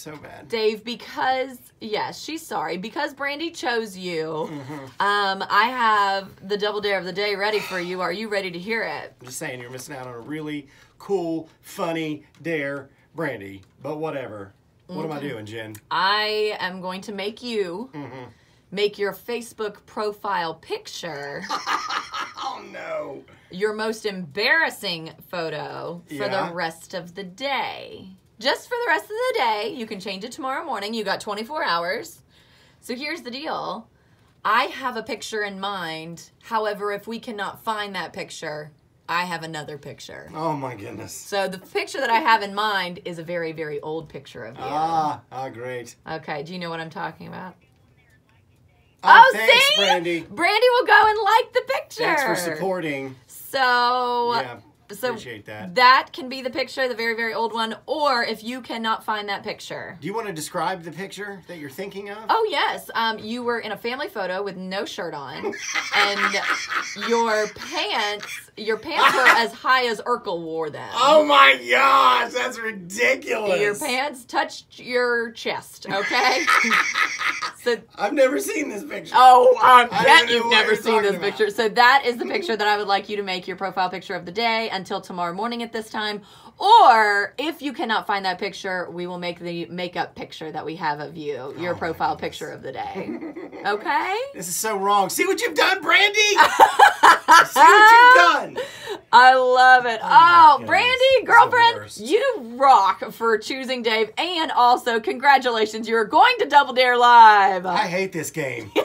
so bad. Dave, because yes, she's sorry because Brandy chose you. Mm-hmm. Um, I have the double dare of the day ready for you. Are you ready to hear it? I'm just saying you're missing out on a really cool, funny dare, Brandy. But whatever. What am I doing, Jenn? I am going to make you Mm-hmm. make your Facebook profile picture Oh no. your most embarrassing photo for Yeah. the rest of the day. Just for the rest of the day. You can change it tomorrow morning. You got 24 hours. So here's the deal. I have a picture in mind. However, if we cannot find that picture, I have another picture. Oh my goodness. So the picture that I have in mind is a very, very old picture of you. Ah, ah, great. Okay, do you know what I'm talking about? Oh, Oh, thanks, see? Brandy. Brandy will go and like the picture. Thanks for supporting. So, Yeah, so appreciate that. That can be the picture, the very, very old one, or if you cannot find that picture. Do you want to describe the picture that you're thinking of? Oh yes, um, you were in a family photo with no shirt on, and your pants, your pants were as high as Urkel wore them. Oh my gosh, that's ridiculous. Your pants touched your chest. Okay. so I've never seen this picture. Oh, um, I I bet you've never seen this about. picture. So that is the picture that I would like you to make your profile picture of the day until tomorrow morning at this time. Or if you cannot find that picture, we will make the makeup picture that we have of you, your Oh, profile picture of the day. Okay? This is so wrong. See what you've done, Brandy? See what you've done. I love it. Oh my Oh. Brandy, girlfriend, you rock for choosing Dave. And also, congratulations, you're going to Double Dare Live. I hate this game.